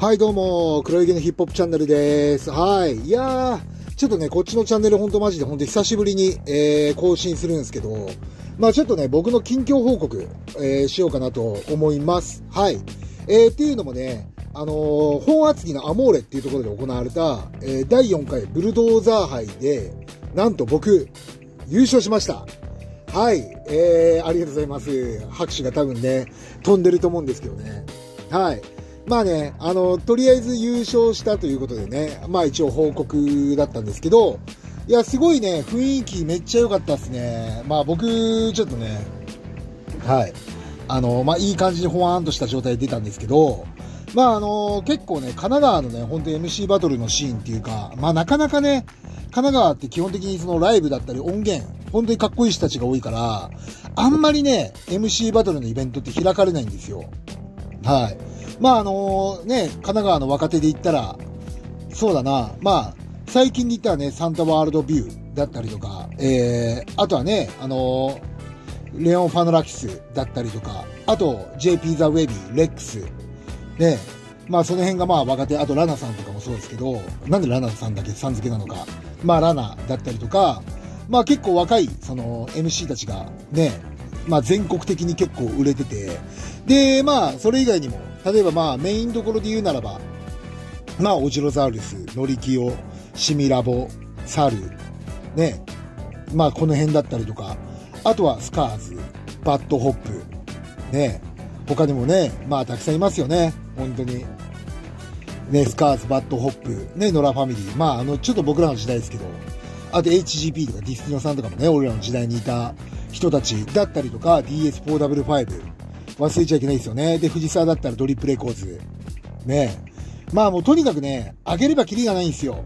はい、どうも、黒池のヒップホップチャンネルです。はい。いやー、ちょっとね、こっちのチャンネルほんとマジでほんと久しぶりに、えー、更新するんですけど、まあちょっとね、僕の近況報告、えー、しようかなと思います。はい。えー、っていうのもね、あのー、本厚木のアモーレっていうところで行われた、えー、第4回ブルドーザー杯で、なんと僕、優勝しました。はい。えー、ありがとうございます。拍手が多分ね、飛んでると思うんですけどね。はい。まあね、あの、とりあえず優勝したということでね、まあ一応報告だったんですけど、いや、すごいね、雰囲気めっちゃ良かったですね。まあ僕、ちょっとね、はい。あの、まあいい感じにほわーんとした状態で出たんですけど、まああの、結構ね、神奈川のね、本当 MC バトルのシーンっていうか、まあなかなかね、神奈川って基本的にそのライブだったり音源、本当にかっこいい人たちが多いから、あんまりね、MC バトルのイベントって開かれないんですよ。はい。まああのね、神奈川の若手で言ったら、そうだな、まあ、最近で言ったらね、サンタワールドビューだったりとか、えー、あとはね、あのレオン・ファノラキスだったりとか、あと、JP ザ・ウェビー、レックス、ね、まあその辺がまあ若手、あとラナさんとかもそうですけど、なんでラナさんだけさん付けなのか、まあラナだったりとか、まあ結構若い、その MC たちがね、まあ全国的に結構売れてて、で、まあそれ以外にも、例えばまあメインどころで言うならば、まあ OZROSAURUS、NORIKIYO、SIMI LAB、SALU、ね、まあこの辺だったりとか、あとは SCARS、BAD HOP、ね、他にもね、まあたくさんいますよね、本当に。ね、 SCARS、BAD HOP、ね、ノラファミリー。まああの、ちょっと僕らの時代ですけど、あと HGP とか DESTINO さんとかもね、俺らの時代にいた。人たちだったりとか、 DS455。忘れちゃいけないですよね。で、藤沢だったら DLiP RECORDS。ねまあもうとにかくね、上げればキリがないんですよ。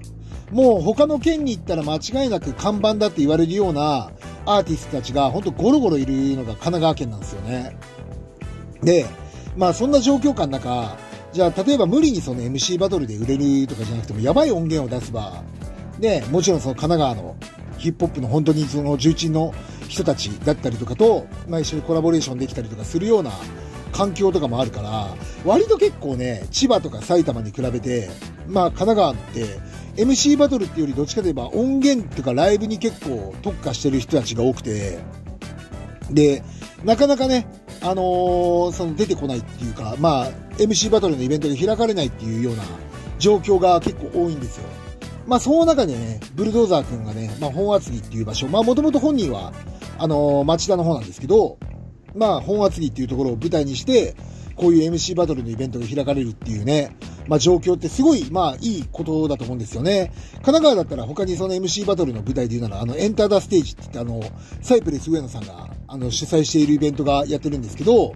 もう他の県に行ったら間違いなく看板だって言われるようなアーティストたちが本当ゴロゴロいるのが神奈川県なんですよね。で、まあそんな状況下の中、じゃあ例えば無理にその MC バトルで売れるとかじゃなくてもやばい音源を出せば、ね、もちろんその神奈川のヒップホップの本当にその重鎮の人たちだったりとかと、まあ一緒にコラボレーションできたりとかするような環境とかもあるから、割と結構ね、千葉とか埼玉に比べて、まあ神奈川って MC バトルっていうよりどっちかといえば音源とかライブに結構特化してる人たちが多くて、で、なかなかね、あのーその出てこないっていうか、まあ MC バトルのイベントで開かれないっていうような状況が結構多いんですよ。まあ、その中でね、ブルドーザー君がね、まあ、本厚木っていう場所、まあ、もともと本人は、あのー町田の方なんですけど、まあ、本厚木っていうところを舞台にして、こういう MC バトルのイベントが開かれるっていうね、まあ、状況ってすごい、まあ、いいことだと思うんですよね。神奈川だったら他にその MC バトルの舞台で言うなら、あの、エンターダーステージって言って、あの、サイプレス上野さんが、あの、主催しているイベントがやってるんですけど、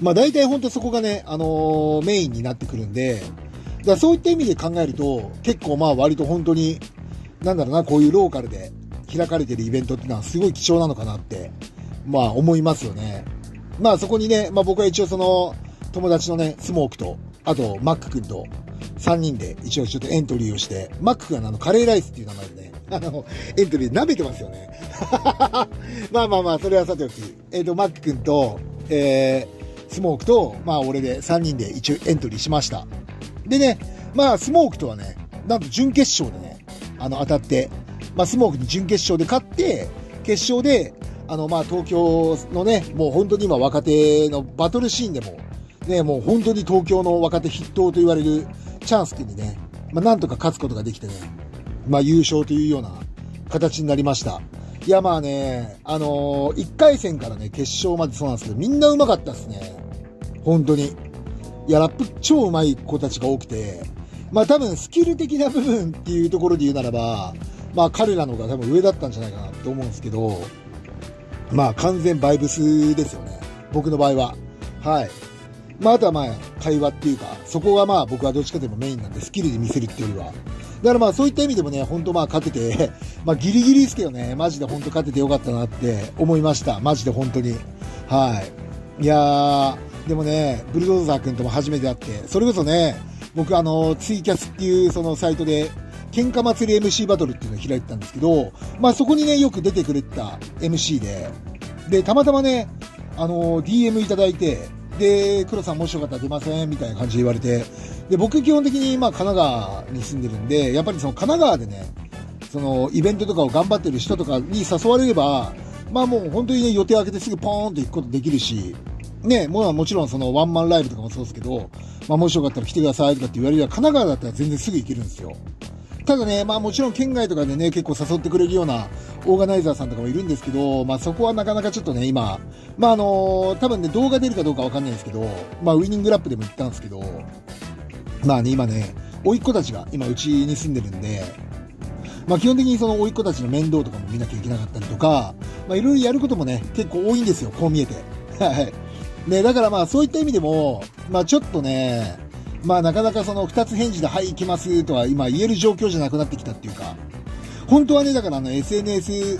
まあ、大体本当そこがね、あのーメインになってくるんで、だそういった意味で考えると、結構まあ割と本当に、なんだろうな、こういうローカルで開かれてるイベントっていうのはすごい貴重なのかなって、まあ思いますよね。まあそこにね、まあ僕は一応その、友達のね、スモークと、あとマック君と3人で一応ちょっとエントリーをして、マック君はあのカレーライスっていう名前でね、あの、エントリーで舐めてますよね。まあまあまあ、それはさておき。えっ、と、マック君と、えー、スモークと、まあ俺で3人で一応エントリーしました。でね、まあ、スモークとはね、なんと準決勝でね、あの、当たって、まあ、スモークに準決勝で勝って、決勝で、あの、まあ、東京のね、もう本当に今若手のバトルシーンでも、ね、もう本当に東京の若手筆頭と言われるチャンス君にね、まあ、なんとか勝つことができてね、まあ、優勝というような形になりました。いや、まあね、あのー、1回戦からね、決勝までそうなんですけど、みんな上手かったですね。本当に。いや、ラップ超上手い子たちが多くて、まあ多分スキル的な部分っていうところで言うならば、まあ彼らの方が多分上だったんじゃないかなと思うんですけど、まあ完全バイブスですよね。僕の場合は。はい。まああとはまあ会話っていうか、そこがまあ僕はどっちかというとメインなんでスキルで見せるっていうよりは。だからまあそういった意味でもね、本当まあ勝てて、まあギリギリですけどね、マジで本当勝ててよかったなって思いました。マジで本当に。はい。いやー、でもね、ブルドーザー君とも初めて会って、それこそね、僕あの、ツイキャスっていうそのサイトで、喧嘩祭り MC バトルっていうのを開いてたんですけど、まあそこにね、よく出てくれてた MC で、で、たまたまね、あの、DM いただいて、で、黒さんもしよかったら出ませんみたいな感じで言われて、で、僕基本的にまあ神奈川に住んでるんで、やっぱりその神奈川でね、そのイベントとかを頑張ってる人とかに誘われれば、まあもう本当にね、予定開けてすぐポーンと行くことできるし、ね、ももちろんそのワンマンライブとかもそうですけど、まあもしよかったら来てくださいとかって言われれば、神奈川だったら全然すぐ行けるんですよ。ただね、まあもちろん県外とかでね、結構誘ってくれるようなオーガナイザーさんとかもいるんですけど、まあそこはなかなかちょっとね、今、まああの多分ね、動画出るかどうかわかんないですけど、まあウィニングラップでも言ったんですけど、まあね、今ね、甥っ子たちが今うちに住んでるんで、まあ基本的にその甥っ子たちの面倒とかも見なきゃいけなかったりとか、まあいろいろやることもね、結構多いんですよ、こう見えて。はい。ね、だからまあそういった意味でも、まあちょっとね、まあなかなかその2つ返事ではい行きますとは今言える状況じゃなくなってきたっていうか、本当はね、だからあの SNS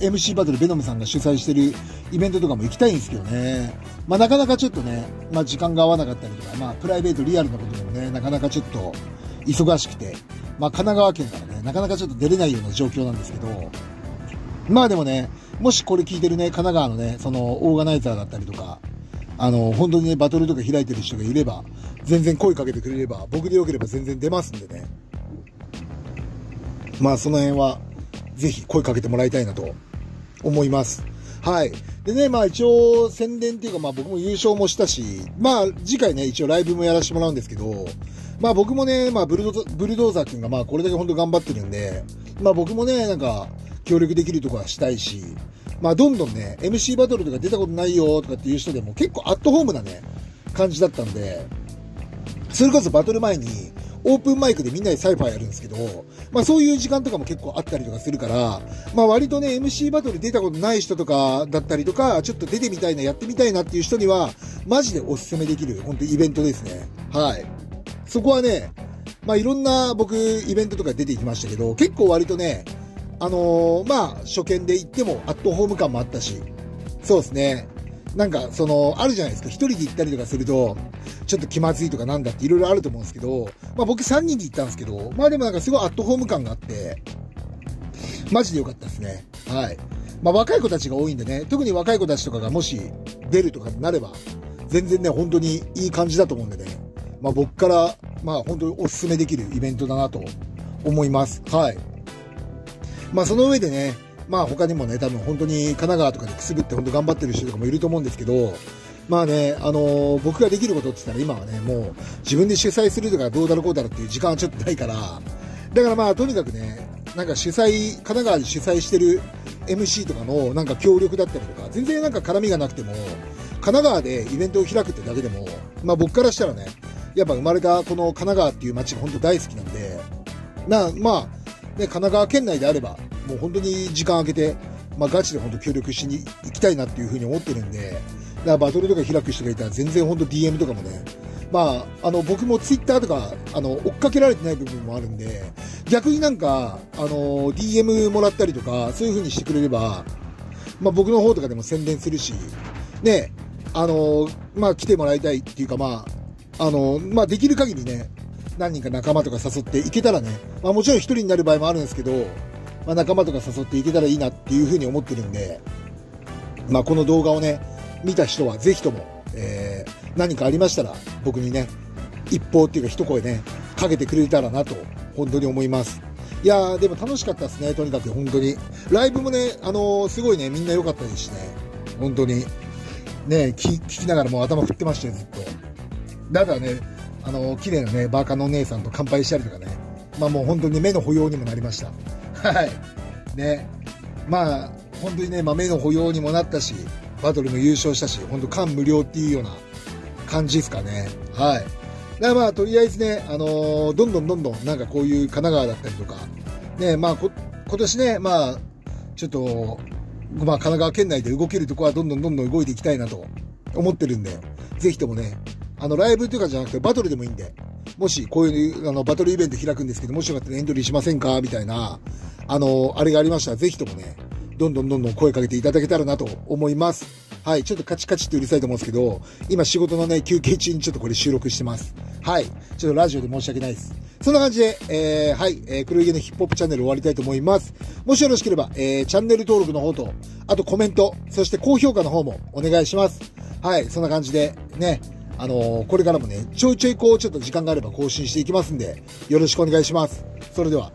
MC バトルベノムさんが主催してるイベントとかも行きたいんですけどね。まあなかなかちょっとね、まあ時間が合わなかったりとか、まあプライベートリアルなことでもね、なかなかちょっと忙しくて、まあ神奈川県からね、なかなかちょっと出れないような状況なんですけど、まあでもね、もしこれ聞いてるね、神奈川のね、そのオーガナイザーだったりとか、あの、本当にね、バトルとか開いてる人がいれば、全然声かけてくれれば、僕でよければ全然出ますんでね。まあ、その辺は、ぜひ声かけてもらいたいなと思います。はい。でね、まあ一応宣伝っていうか、まあ僕も優勝もしたし、まあ次回ね、一応ライブもやらせてもらうんですけど、まあ僕もね、まあブルドザブルドーザー君がまあこれだけ本当頑張ってるんで、まあ僕もね、なんか協力できるとこはしたいし、まあ、どんどんね、MC バトルとか出たことないよとかっていう人でも結構アットホームなね、感じだったんで、それこそバトル前に、オープンマイクでみんなでサイファーやるんですけど、まあそういう時間とかも結構あったりとかするから、まあ割とね、MC バトル出たことない人とかだったりとか、ちょっと出てみたいな、やってみたいなっていう人には、マジでおすすめできる、本当イベントですね。はい。そこはね、まあいろんな僕、イベントとか出てきましたけど、結構割とね、あのー、まあ、初見で行ってもアットホーム感もあったし、そうですね。なんか、その、あるじゃないですか。一人で行ったりとかすると、ちょっと気まずいとかなんだっていろいろあると思うんですけど、まあ僕3人で行ったんですけど、まあでもなんかすごいアットホーム感があって、マジで良かったですね。はい。まあ若い子たちが多いんでね、特に若い子たちとかがもし出るとかになれば、全然ね、本当にいい感じだと思うんでね、まあ僕から、まあ本当にお勧めできるイベントだなと思います。はい。まあその上でね、まあ他にもね、多分本当に神奈川とかでくすぶって本当頑張ってる人とかもいると思うんですけど、まあね、あのー、僕ができることって言ったら今はね、もう自分で主催するとかどうだろうこうだろうっていう時間はちょっとないから、だからまあとにかくね、なんか主催、神奈川で主催してる MC とかのなんか協力だったりとか、全然なんか絡みがなくても、神奈川でイベントを開くってだけでも、まあ僕からしたらね、やっぱ生まれたこの神奈川っていう街が本当大好きなんで、な、まあ、ね、神奈川県内であれば、もう本当に時間空けて、まあ、ガチで本当協力しに行きたいなっていうふうに思ってるんで、だからバトルとか開く人がいたら全然本当 DM とかもね、まあ、あの、僕も Twitter とか、あの、追っかけられてない部分もあるんで、逆になんか、あの、DM もらったりとか、そういう風にしてくれれば、まあ僕の方とかでも宣伝するし、ね、あの、まあ来てもらいたいっていうかまあ、あの、まあできる限りね、何人か仲間とか誘っていけたらね、まあもちろん1人になる場合もあるんですけど、まあ、仲間とか誘っていけたらいいなっていうふうに思ってるんで、まあこの動画をね、見た人はぜひとも、えー、何かありましたら僕にね、一報っていうか一声ね、かけてくれたらなと、本当に思います。いやー、でも楽しかったですね、とにかく本当に。ライブもね、あのー、すごいね、みんな良かったですしね、本当に。ね、聞きながらもう頭振ってましたよ、ずっと。だからね、あの、綺麗なね、バーカのお姉さんと乾杯したりとかね、まあもう本当に目の保養にもなりました。はい。ね。まあ、本当にね、まあ目の保養にもなったし、バトルも優勝したし、本当感無量っていうような感じですかね。はい。だからまあ、とりあえずね、あのー、どんどんどんどん、なんかこういう神奈川だったりとか、ね、まあ今年ね、まあ、ちょっと、まあ神奈川県内で動けるとこはどんどんどんどん動いていきたいなと思ってるんで、ぜひともね、あの、ライブというかじゃなくてバトルでもいいんで、もしこういう、あの、バトルイベント開くんですけど、もしよかったらエントリーしませんか？みたいな、あの、あれがありましたら、ぜひともね、どんどんどんどん声かけていただけたらなと思います。はい、ちょっとカチカチってうるさいと思うんですけど、今仕事のね、休憩中にちょっとこれ収録してます。はい、ちょっとラジオで申し訳ないです。そんな感じで、えー、はい、えー、黒毛のヒップホップチャンネル終わりたいと思います。もしよろしければ、えー、チャンネル登録の方と、あとコメント、そして高評価の方もお願いします。はい、そんな感じで、ね、あのー、これからもね、ちょいちょいこう、ちょっと時間があれば更新していきますんで、よろしくお願いします。それでは。